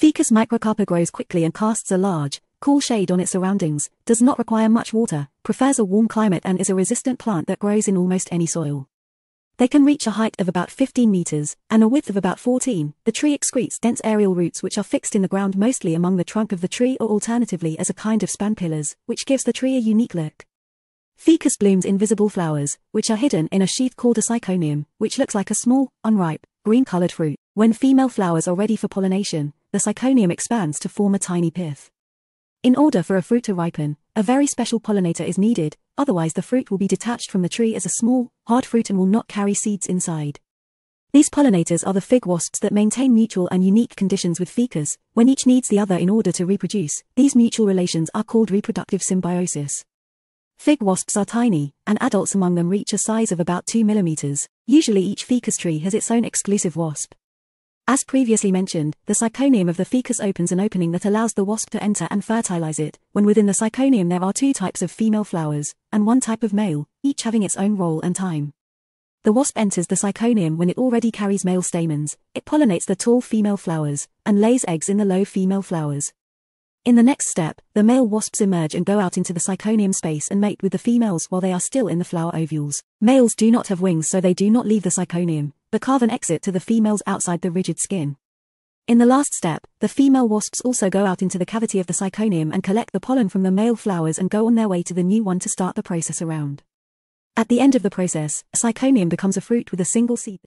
Ficus microcarpa grows quickly and casts a large, cool shade on its surroundings, does not require much water, prefers a warm climate and is a resistant plant that grows in almost any soil. They can reach a height of about 15 meters and a width of about 14. The tree excretes dense aerial roots which are fixed in the ground mostly among the trunk of the tree or alternatively as a kind of span pillars, which gives the tree a unique look. Ficus blooms in visible flowers, which are hidden in a sheath called a syconium, which looks like a small, unripe, green-colored fruit. When female flowers are ready for pollination, the syconium expands to form a tiny pith. In order for a fruit to ripen, a very special pollinator is needed, otherwise the fruit will be detached from the tree as a small, hard fruit and will not carry seeds inside. These pollinators are the fig wasps that maintain mutual and unique conditions with ficus, when each needs the other in order to reproduce. These mutual relations are called reproductive symbiosis. Fig wasps are tiny, and adults among them reach a size of about 2 millimeters. Usually each ficus tree has its own exclusive wasp. As previously mentioned, the syconium of the ficus opens an opening that allows the wasp to enter and fertilize it, when within the syconium there are two types of female flowers, and one type of male, each having its own role and time. The wasp enters the syconium when it already carries male stamens, it pollinates the tall female flowers, and lays eggs in the low female flowers. In the next step, the male wasps emerge and go out into the syconium space and mate with the females while they are still in the flower ovules. Males do not have wings so they do not leave the syconium, but carven exit to the females outside the rigid skin. In the last step, the female wasps also go out into the cavity of the syconium and collect the pollen from the male flowers and go on their way to the new one to start the process around. At the end of the process, a syconium becomes a fruit with a single seed.